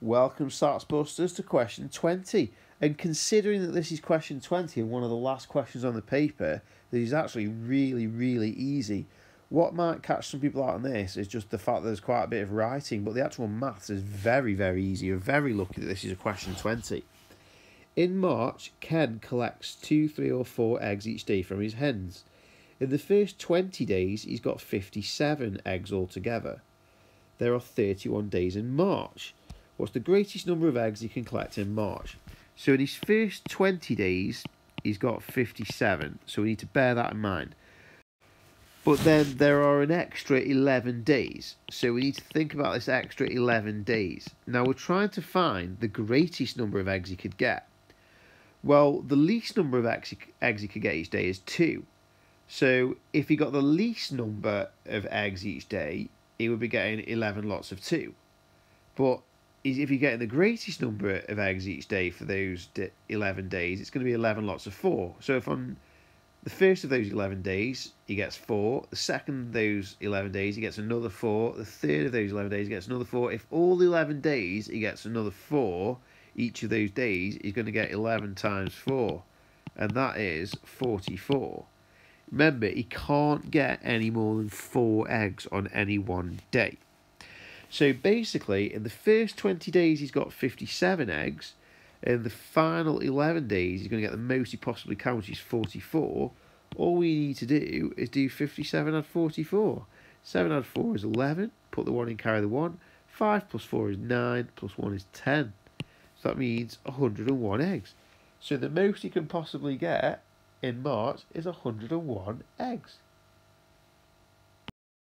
Welcome, SATs Busters, to question 20. And considering that this is question 20 and one of the last questions on the paper, that is actually really, really easy. What might catch some people out on this is just the fact that there's quite a bit of writing, but the actual maths is very, very easy. You're very lucky that this is a question 20. In March, Ken collects two, three, or four eggs each day from his hens. In the first 20 days, he's got 57 eggs altogether. There are 31 days in March. What's the greatest number of eggs he can collect in March? So in his first 20 days, he's got 57. So we need to bear that in mind. But then there are an extra 11 days. So we need to think about this extra 11 days. Now we're trying to find the greatest number of eggs he could get. Well, the least number of eggs he, eggs he could get each day is 2. So if he got the least number of eggs each day, he would be getting 11 lots of 2. But if you're getting the greatest number of eggs each day for those 11 days, it's going to be 11 lots of 4. So if on the first of those 11 days, he gets 4. The second of those 11 days, he gets another 4. The third of those 11 days, he gets another 4. If all the 11 days, he gets another 4, each of those days, he's going to get 11 times 4. And that is 44. Remember, he can't get any more than 4 eggs on any one day. So basically, in the first 20 days, he's got 57 eggs. In the final 11 days, he's going to get the most he possibly can, which is 44. All we need to do is do 57 add 44. 7 add 4 is 11. Put the 1 in, carry the 1. 5 plus 4 is 9, plus 1 is 10. So that means 101 eggs. So the most he can possibly get in March is 101 eggs.